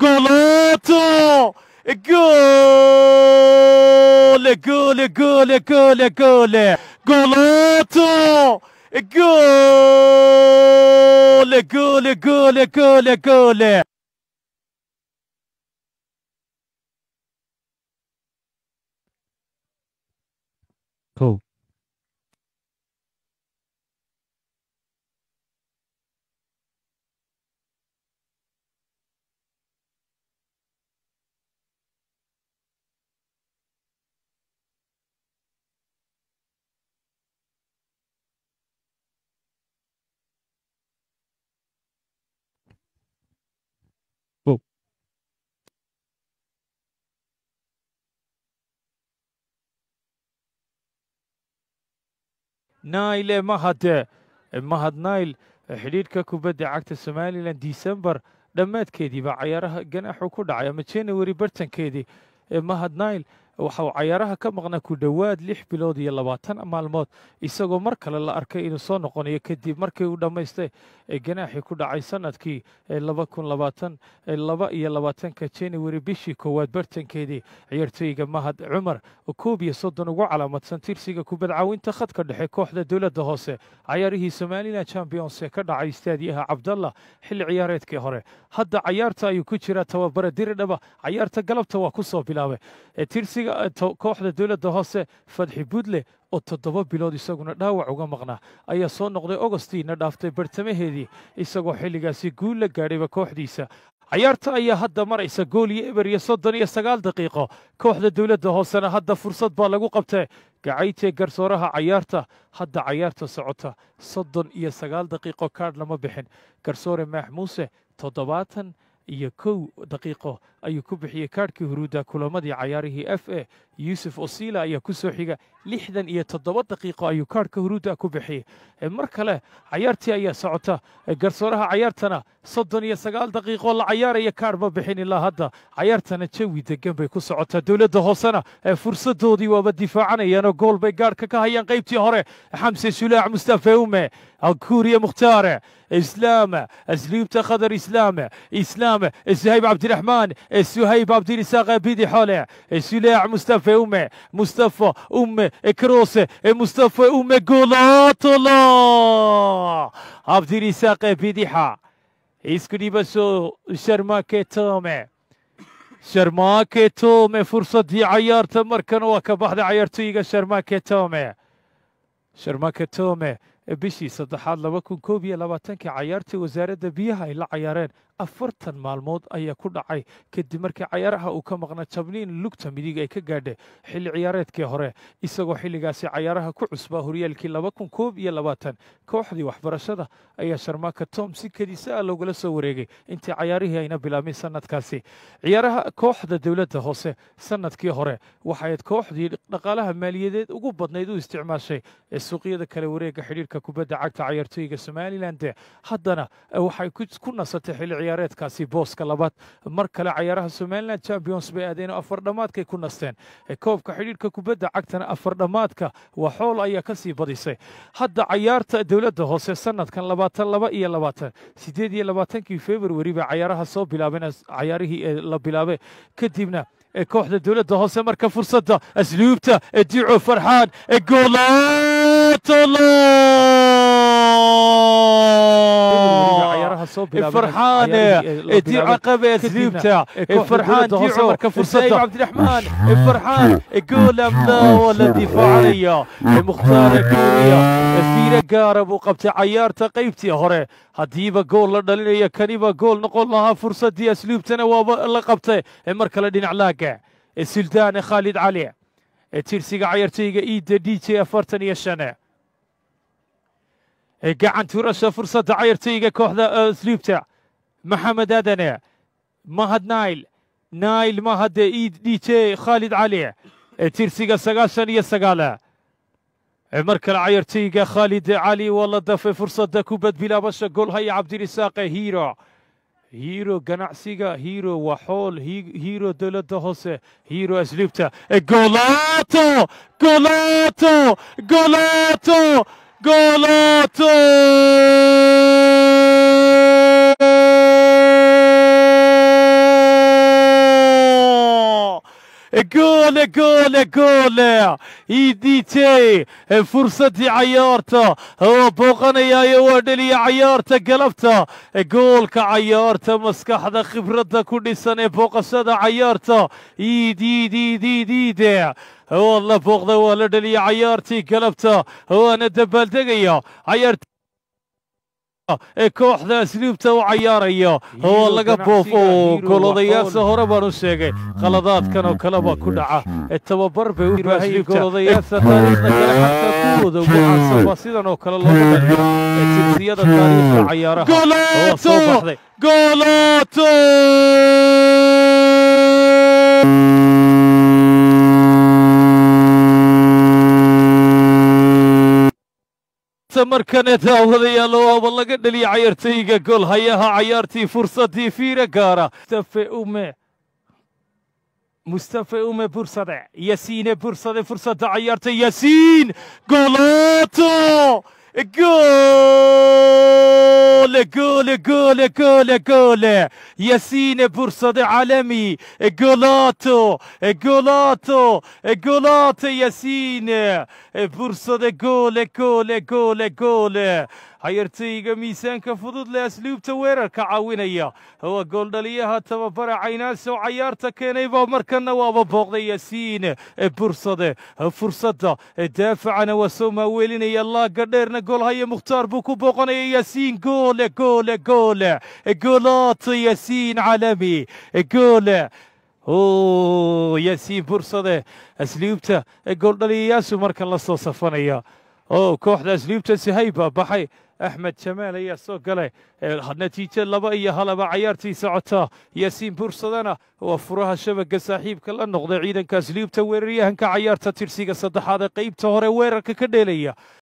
جولاتو جول جول جول جول جول جولاتو جول جول جول جول جول Cool. Nayle mahad mahad nail xidhiidhka kubadda cagta somalilan december dhammaadkeediiba cayaaraha ganaaxu ku dhacay ama january bartankeedii. Mahad nail waxa uu cayaaraha ka maqnaa ku dhowaad lix bilood iyo labaatan maalmood isagoo mar kale la arkay inuu soo noqonayo kadib markii uu dhammaystay ganaaxii ku dhacay sannadkii laba iyo labaatanka january bishii koowaad bartankeedii. Ciyaartooyga mahad cumar koob iyo soddon ugu calaamadsan tirsiga kubad caawinta khadka dhexe kooxda dowladda hoose cayaarihii somalilan champions ee ka dhacay istaadiyaha cabdallah xilli ciyaareedkii hore. Hadda cayaarta ayuu ku jiraa tababara diridhaba cayaarta galabta waa ku soo bilaabay tirsiga kooxda dowladda hoose fadxi budle oo toddoba bilood isaguna dhaawac uga maqnaa ayaa soo noqday ogostiina dhaaftay bartamaheedii isagoo xilligaasi guul la gaadhayba kooxdiisa. Cayaarta ayaa hadda maraysa gool iyo eber iyo soddon iyo sagaal daqiiqo. Kooxda dowladda hoosena hadda fursad baa lagu qabtay. Gacaytee garsooraha cayaarta hadda cayaarta socota soddon iyo sagaal daqiiqo kaadh lama bixin. Garsoore maax muuse toddobaatan iyo kow daqiiqo ayuu ku bixiyey kaadhkii huruudda kulamadii cayaarihii f a. Yuusuf osila ayaa ku soo xiga lixdan iyo toddoba daqiiqo ayuu kaadhka huruudda ku bixiyey. Mar kale cayaartii ayaa socota. Garsooraha cayaartana soddon iyo sagaal daqiiqoo la cayaaraya kaadh ma bixin ilaa hadda. Cayaartana jawi degan bay ku socotaa. Dowladda hoosena fursadoodii waaba difaacanayaanoo gool bay gaadhka ka hayaan qaybtii hore. Xamse shulaac mustafe ume alkuuriya mukhtaare islaam asliibta khadar islaam islaam امامه السهيب عبد الرحمن السهيب عبد الرساق بيدي حالع السلاع مصطفى امه مصطفى امه كروس مصطفى امه جولات الله عبد الرساق بيدي حا. اسكني بس شرما كتامه شرما كتامه فرصة دي عيار تمر كان وكبحد عيارتيغا شرما كتامه شرما كتامه bishii saddexaad laba kun koob iyo labaatankii cayaartii wasaaradda biyaha ay la afartan maalmood ayaa ku dhacay kadib markii cayaaraha uu ka maqna jabniin lugta midig ay ka gaadhay xilli ciyaareedkii hore isagoo xilligaasi cayaaraha ku cusbaa horyaalkii laba koob iyo labaatan. Kooxdii waxbarashada ayaa sharmaaka tom si kediisa ah loogala soo wareegay intii cayaarihii ayna bilaabin sanadkaasi ciyaaraha kooxda dowladda hoose sannadkii hore waxayd kooxdii dhaqaalaha maaliyadeed ugu badnayd u isticmaashay ee suuqyada kale wareega xidhiirka kubadda cagta cayaartooyga somaliland haddana waxay ku nasatay xilli ciyaareedkaasi booska labaad. Mar kale cayaaraha somaliland champions bay aadeen oo afar dhammaadkay ku nasteen. Koobka xidhiirka kubadda cagtana afar dhammaadka waa xool ayaa ka badisay. Hadda cayaarta dowladda hoose sanadkan labaatan laba iyo labaatan sideed iyo labaatankii februari bay cayaaraha soo bilaabeen cayaarihii la bilaabay. Kadibna kooxda dowladda hoose marka fursadda asluubta dico farxaan goolaatolo صوب الفرحان تي عقبة تاع الفرحان تي عمر. فرصه إيه، عبد الرحمن. إيه، الفرحان جول إيه، مداوله دفاعية. المختار الكورية في قارب وقبت عيار تقيبتي. هوري هديبا جول لا دلينيا كنيبا جول نقول لها فرصة دي اسلوبتنا ولا قبتي مركه لا دينع لاقع خالد علي. تيرسي عيارتيغا إيد دي تي أفرتني سنه gacan turasha fursadda cayartayga kooxda asluubta maxamed adane mahad nail nail mahad iid dhije khaalid cali tirsiga sagaashan iyo sagaala mar kale cayartayga khaalid cali waa la dafay fursadda kubad bilaabasha golhaya cabdirisaaqe hiiro hiiro ganacsiga hiiro waa xool hiiro dowladda hoose hiiro asluubta golaato golaato golaato جولاتو جول جول جول اي دي ايديتي فرصتي عيارتا بوقانيا ودلي عيارتا قلبتا جولك عيارتا مسكحدا خبرتا كل سنه بوقصدا عيارتا اي دي دي دي, دي, دي, دي waa la booqda waa la dheliya cayaartii galabta waana dabaaldegaya ee kooxda asluubta u cayaaraya oo laga boofo gololayaasha hore baan u sheegay qaladaadkan oo kale baa ku dhaca ee tababar bay u baahan gololayaasha taariikhda kale xataa kuwooda ugu caansan baa sidan oo kale loogu dhaliyo ee silsiyada taariikhda cayaaraha oo soo baxday تمر كانت أولي الله والله قد لي عيارتي يقول هياها عيارتي فرصتي في رقارة. مستفى أمي مستفى أمي فرصة. ياسين فرصة. فرصة عيارتي ياسين. قولاتو. جول جول جول جول جول ياسين بورصة عالمي. جولاتو جولاتو جولاتو ياسين. فرصة جول جول جول جول حيرتيغا ميسانك فضود لأسلوب تاويرر كعاوينيا هو جول دليها تبابر عيناس وعيارتا كينيبا مركنا وابا بوغدا ياسين فرصة فرصة دافعنا وسوما ويلينيا الله قدرنا جول هيا مختار بوكو بوغنيا ياسين جول جول جول جولات ياسين عالمي جول yasiin bursade asluubta gooldhaliyayaashu marka la soo safanaya o kooxda asluubta sahay baa baxay axmed jamaal ayaa soo galay natiijo laba iyo halaba cayaartii socota yaasiin bursadana waa furaha shabaga saaxiibka la noqday ciidanka asluubta weeraryahanka cayaarta tirsiga saddexaad ee qaybta hore weerarka ka dheelaya